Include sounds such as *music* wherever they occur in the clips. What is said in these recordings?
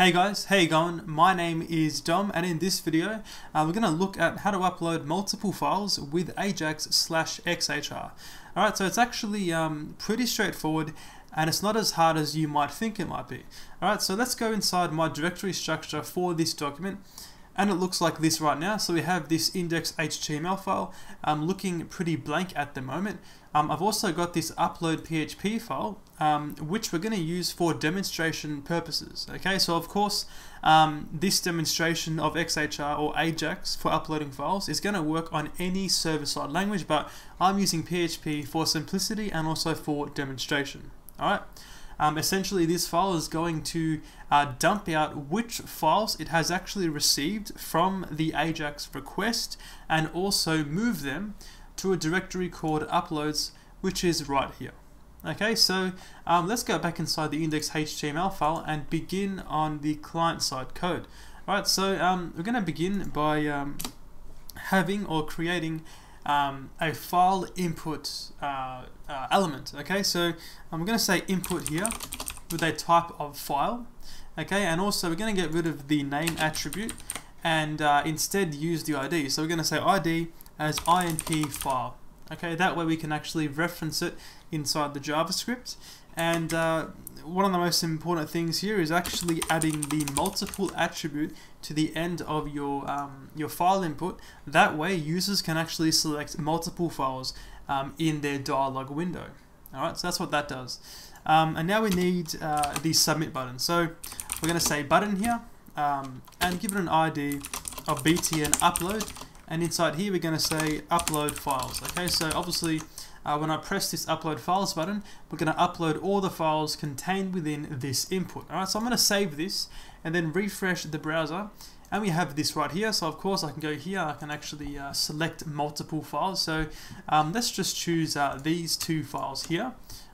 Hey guys, how you going? My name is Dom and in this video uh, we're going to look at how to upload multiple files with Ajax slash XHR. Alright, so it's actually um, pretty straightforward and it's not as hard as you might think it might be. Alright, so let's go inside my directory structure for this document and it looks like this right now. So we have this index.html file um, looking pretty blank at the moment. Um, I've also got this upload PHP file, um, which we're going to use for demonstration purposes. Okay, so of course, um, this demonstration of XHR or Ajax for uploading files is going to work on any server-side language, but I'm using PHP for simplicity and also for demonstration. All right. Um, essentially, this file is going to uh, dump out which files it has actually received from the Ajax request and also move them to a directory called uploads, which is right here. Okay, so um, let's go back inside the index.html file and begin on the client-side code. Alright, so um, we're going to begin by um, having or creating um, a file input uh, uh, element. Okay, so I'm going to say input here with a type of file. Okay, and also we're going to get rid of the name attribute and uh, instead use the ID. So we're going to say ID as INP file. Okay, that way we can actually reference it inside the JavaScript. And uh, one of the most important things here is actually adding the multiple attribute to the end of your um, your file input. That way, users can actually select multiple files um, in their dialog window. All right, so that's what that does. Um, and now we need uh, the submit button. So we're going to say button here um, and give it an ID of btn upload and inside here we're going to say upload files okay? So obviously uh, when I press this upload files button we're going to upload all the files contained within this input. Alright so I'm going to save this and then refresh the browser. And we have this right here so of course I can go here I can actually uh, select multiple files. So um, let's just choose uh, these two files here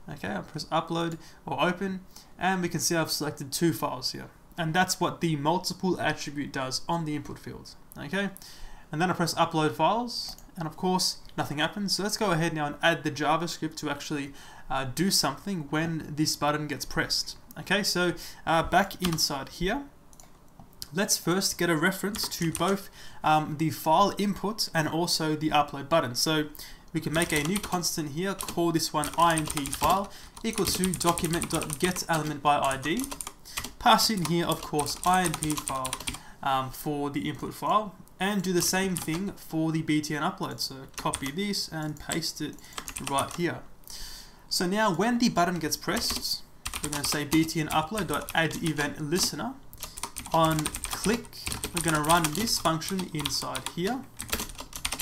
okay? I'll press upload or open and we can see I've selected two files here. And that's what the multiple attribute does on the input field okay and then I press upload files and of course nothing happens. So let's go ahead now and add the JavaScript to actually uh, do something when this button gets pressed. Okay so uh, back inside here let's first get a reference to both um, the file input and also the upload button. So we can make a new constant here call this one inp file equal to document.getElementById by ID pass in here of course inp file um, for the input file and do the same thing for the btn upload. So copy this and paste it right here. So now when the button gets pressed, we're going to say btn upload add event listener. On click, we're going to run this function inside here.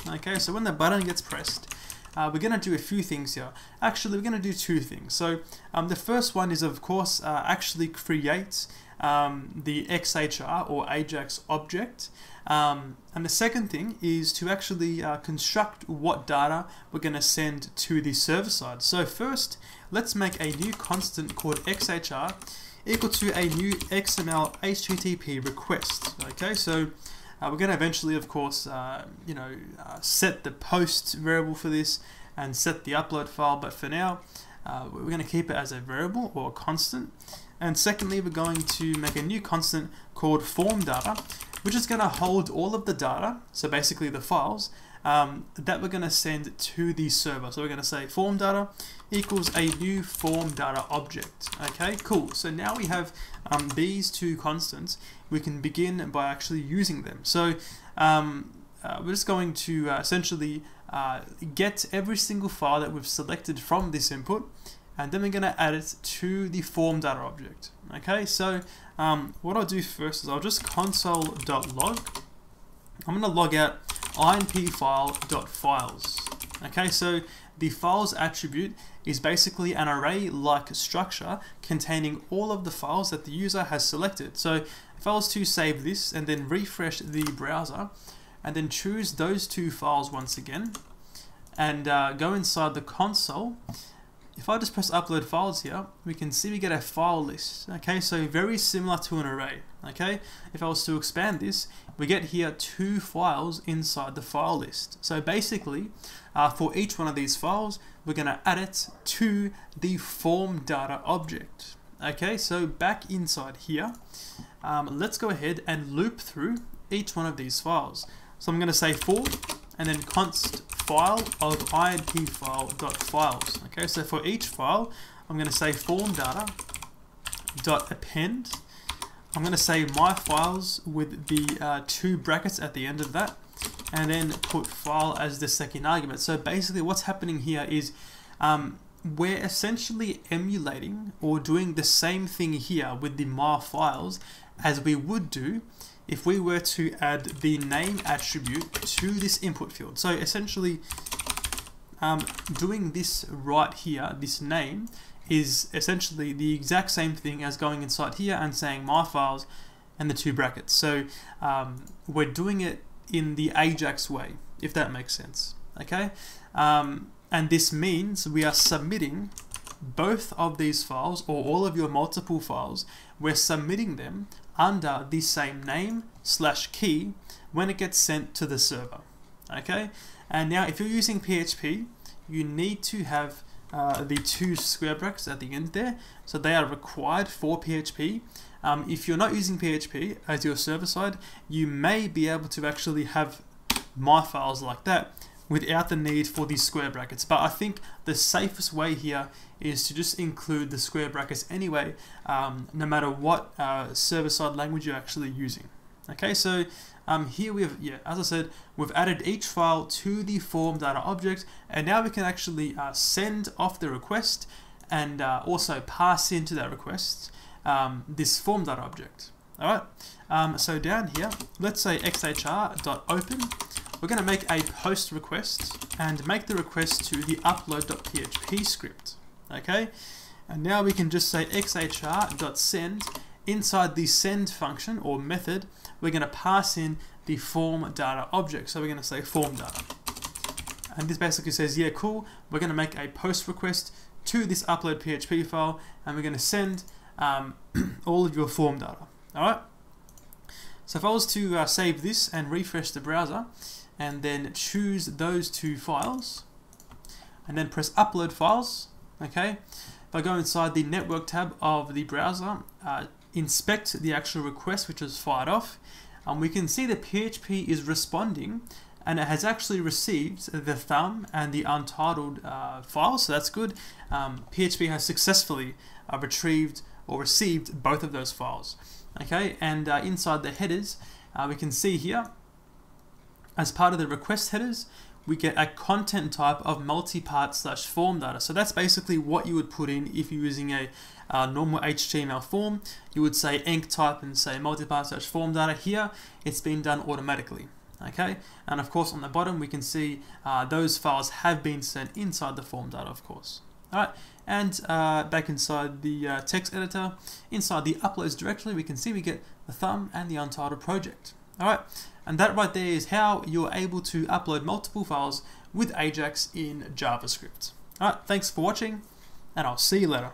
Okay, so when the button gets pressed, uh, we're going to do a few things here. Actually, we're going to do two things. So um, the first one is, of course, uh, actually create um, the XHR or Ajax object. Um, and the second thing is to actually uh, construct what data we're going to send to the server side. So first, let's make a new constant called XHR equal to a new XML HTTP request. Okay, so uh, we're going to eventually, of course, uh, you know, uh, set the post variable for this and set the upload file, but for now, uh, we're going to keep it as a variable or a constant. And secondly, we're going to make a new constant called form data, which is going to hold all of the data, so basically the files, um, that we're going to send to the server. So we're going to say form data equals a new form data object. Okay, cool. So now we have um, these two constants. We can begin by actually using them. So um, uh, we're just going to uh, essentially uh, get every single file that we've selected from this input and then we're going to add it to the form data object. Okay, so um, what I'll do first is I'll just console.log. I'm going to log out inpfile.files. Okay, so the files attribute is basically an array-like structure containing all of the files that the user has selected. So if I was to save this and then refresh the browser and then choose those two files once again and uh, go inside the console if I just press upload files here, we can see we get a file list. Okay, so very similar to an array. Okay, if I was to expand this, we get here two files inside the file list. So basically, uh, for each one of these files, we're going to add it to the form data object. Okay, so back inside here, um, let's go ahead and loop through each one of these files. So I'm going to say for and then const file of inp file dot files. Okay, so for each file, I'm going to say form data dot append. I'm going to say my files with the uh, two brackets at the end of that, and then put file as the second argument. So basically, what's happening here is um, we're essentially emulating or doing the same thing here with the my files as we would do if we were to add the name attribute to this input field. So essentially, um, doing this right here, this name, is essentially the exact same thing as going inside here and saying my files and the two brackets. So um, we're doing it in the Ajax way, if that makes sense. Okay, um, and this means we are submitting both of these files or all of your multiple files. We're submitting them under the same name slash key when it gets sent to the server. Okay, and now if you're using PHP, you need to have uh, the two square brackets at the end there. So they are required for PHP. Um, if you're not using PHP as your server side, you may be able to actually have my files like that without the need for these square brackets. But I think the safest way here is to just include the square brackets anyway, um, no matter what uh, server-side language you're actually using. Okay, so um, here we have, yeah, as I said, we've added each file to the form data object, and now we can actually uh, send off the request and uh, also pass into that request um, this form data object. All right, um, so down here, let's say xhr.open we're going to make a post request and make the request to the upload.php script. Okay, and now we can just say xhr.send. Inside the send function or method, we're going to pass in the form data object. So we're going to say form data. And this basically says, yeah, cool, we're going to make a post request to this upload PHP file and we're going to send um, *clears throat* all of your form data. All right. So if I was to uh, save this and refresh the browser, and then choose those two files and then press upload files okay? If I go inside the network tab of the browser uh, inspect the actual request which is fired off and we can see that PHP is responding and it has actually received the thumb and the untitled uh, file so that's good. Um, PHP has successfully uh, retrieved or received both of those files okay? And uh, inside the headers uh, we can see here as part of the request headers, we get a content type of multi-part slash form data. So that's basically what you would put in if you're using a uh, normal HTML form. You would say enc type and say multi-part slash form data. Here, it's been done automatically. Okay, and of course on the bottom we can see uh, those files have been sent inside the form data, of course. All right, and uh, back inside the uh, text editor, inside the uploads directory, we can see we get the thumb and the untitled project. All right, and that right there is how you're able to upload multiple files with Ajax in JavaScript. Alright, thanks for watching, and I'll see you later.